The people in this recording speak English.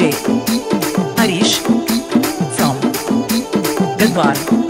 DJ Harish from Gadwar.